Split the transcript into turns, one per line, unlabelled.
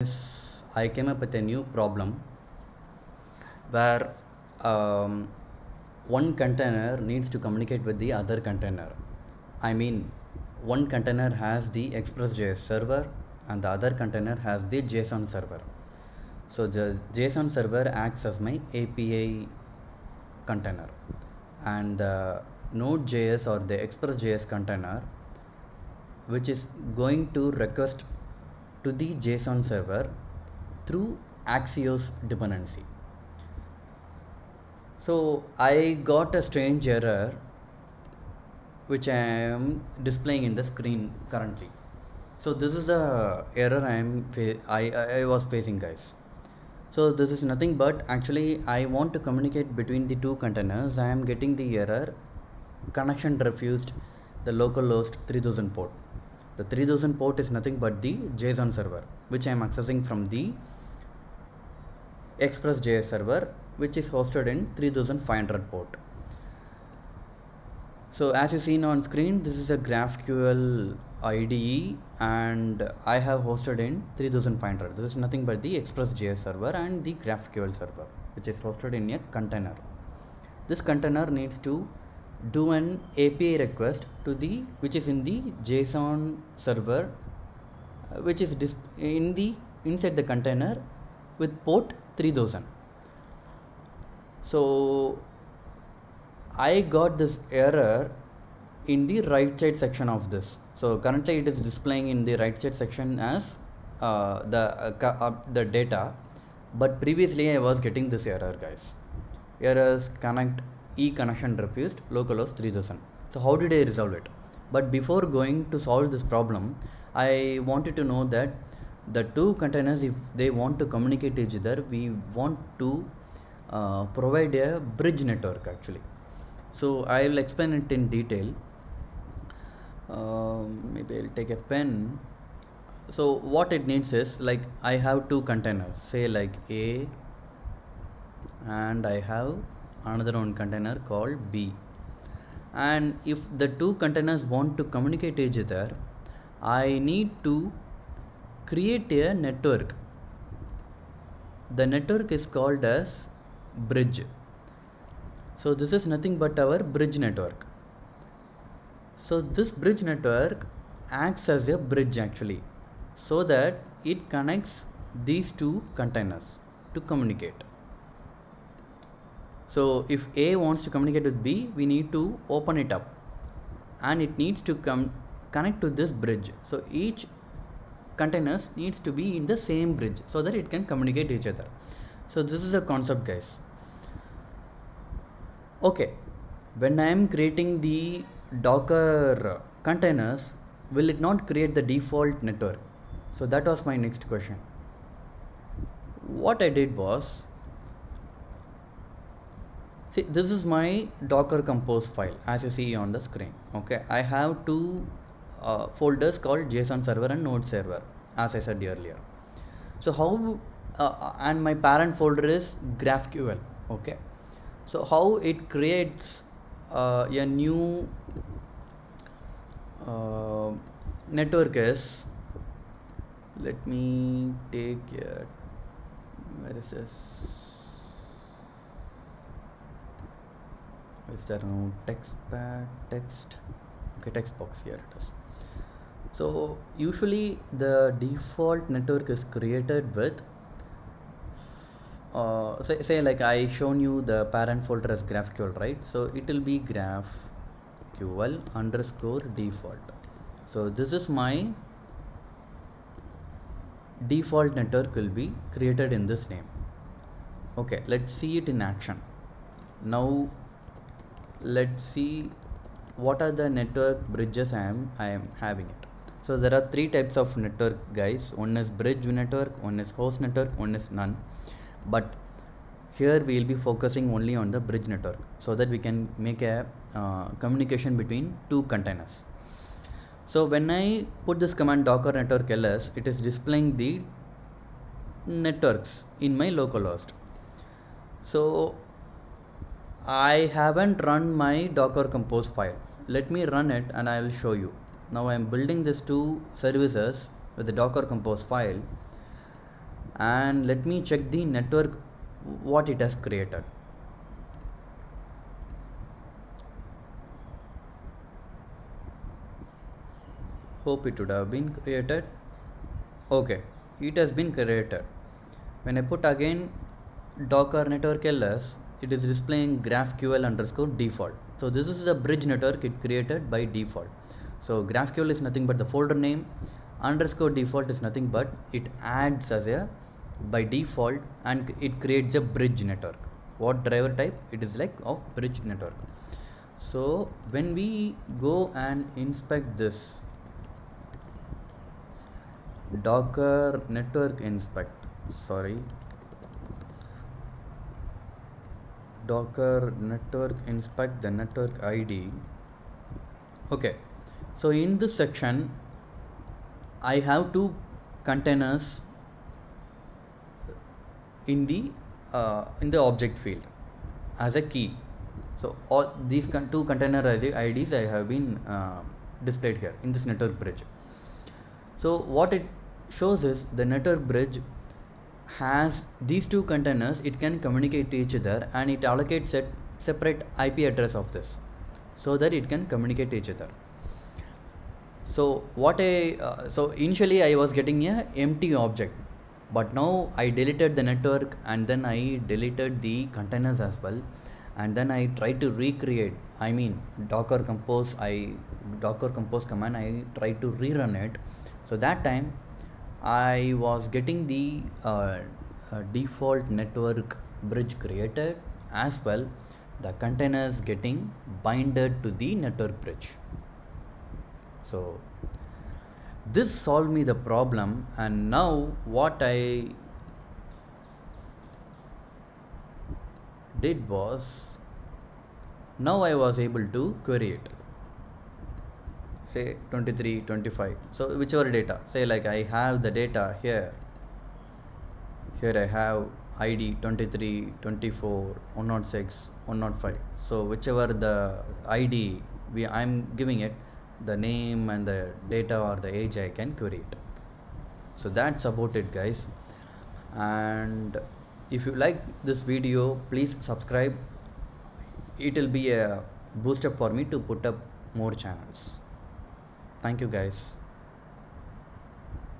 is I came up with a new problem where um, one container needs to communicate with the other container. I mean, one container has the Express.js server and the other container has the JSON server. So the JSON server acts as my API container and the Node.js or the Express.js container which is going to request to the JSON server through Axios dependency. So I got a strange error which I am displaying in the screen currently. So this is the error I am I, I was facing guys. So this is nothing but actually I want to communicate between the two containers. I am getting the error connection refused the localhost 3000 port. The 3000 port is nothing but the JSON server which I am accessing from the Express.js server which is hosted in 3500 port. So as you seen on screen this is a GraphQL IDE and I have hosted in 3500. This is nothing but the Express.js server and the GraphQL server which is hosted in a container. This container needs to do an API request to the which is in the JSON server uh, which is in the inside the container with port 3000 so I got this error in the right side section of this. So currently it is displaying in the right side section as uh, the uh, uh, the data. But previously I was getting this error guys. Errors connect e connection refused local localhost 3000 so how did I resolve it? But before going to solve this problem I wanted to know that the two containers if they want to communicate each other we want to uh, provide a bridge network actually. So I will explain it in detail. Uh, maybe I'll take a pen. So what it needs is like I have two containers say like A and I have another one container called B. And if the two containers want to communicate each other I need to create a network. The network is called as bridge. So this is nothing but our bridge network. So this bridge network acts as a bridge actually so that it connects these two containers to communicate so if A wants to communicate with B we need to open it up. And it needs to come connect to this bridge. So each containers needs to be in the same bridge so that it can communicate each other. So this is a concept guys. Okay. When I am creating the docker containers will it not create the default network? So that was my next question. What I did was see this is my docker compose file as you see on the screen okay? I have two uh, folders called JSON server and node server as I said earlier. So how uh, and my parent folder is GraphQL okay? So how it creates uh, a new uh, network is let me take a, where is this is there no text pad text? Okay text box here it is. So usually the default network is created with uh, say, say like I shown you the parent folder as GraphQL right? So it will be GraphQL underscore default. So this is my default network will be created in this name. Okay let's see it in action. Now let's see what are the network bridges I am I am having it. So there are three types of network guys. One is bridge network one is host network one is none. But here we will be focusing only on the bridge network so that we can make a uh, communication between two containers. So when I put this command docker network ls it is displaying the networks in my localhost. So I haven't run my docker compose file. Let me run it and I will show you. Now I am building these two services with the docker compose file. And let me check the network what it has created. Hope it would have been created. Okay it has been created. When I put again docker network ls it is displaying graphql underscore default. So this is a bridge network it created by default. So graphql is nothing but the folder name. Underscore default is nothing but it adds as a by default and it creates a bridge network. What driver type? It is like of bridge network. So when we go and inspect this docker network inspect sorry docker network inspect the network id okay so in this section i have two containers in the uh, in the object field as a key. So all these con two container ids i have been uh, displayed here in this network bridge. So what it shows is the network bridge has these two containers it can communicate to each other and it allocates a separate IP address of this so that it can communicate to each other. So what I uh, so initially I was getting a empty object but now I deleted the network and then I deleted the containers as well. And then I tried to recreate I mean docker compose I docker compose command I tried to rerun it. So that time I was getting the uh, uh, default network bridge created as well. The containers getting binded to the network bridge. So this solved me the problem and now what I did was now I was able to query it say 23 25 so whichever data. Say like i have the data here. Here i have id 23 24 106 105 so whichever the id we i'm giving it the name and the data or the age i can query it. So that's about it guys. And if you like this video please subscribe. It will be a boost up for me to put up more channels Thank you guys.